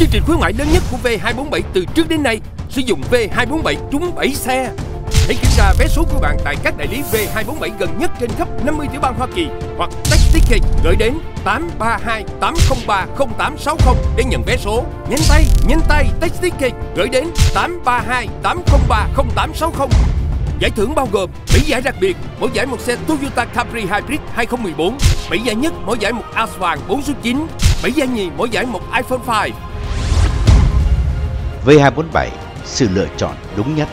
Chương trình khuyến mại lớn nhất của V247 từ trước đến nay Sử dụng V247 trúng 7 xe Hãy kiểm tra vé số của bạn tại các đại lý V247 gần nhất trên khắp 50 tiểu bang Hoa Kỳ hoặc text ticket gửi đến 832 803 0860 để nhận vé số. Nhanh tay, nhanh tay, text ticket gửi đến 832 803 0860. Giải thưởng bao gồm 7 giải đặc biệt, mỗi giải một xe Toyota Camry Hybrid 2014, 7 giải nhất mỗi giải một Aswan 4 số 9, 7 giải nhì mỗi giải một iPhone 5. V247, sự lựa chọn đúng nhất.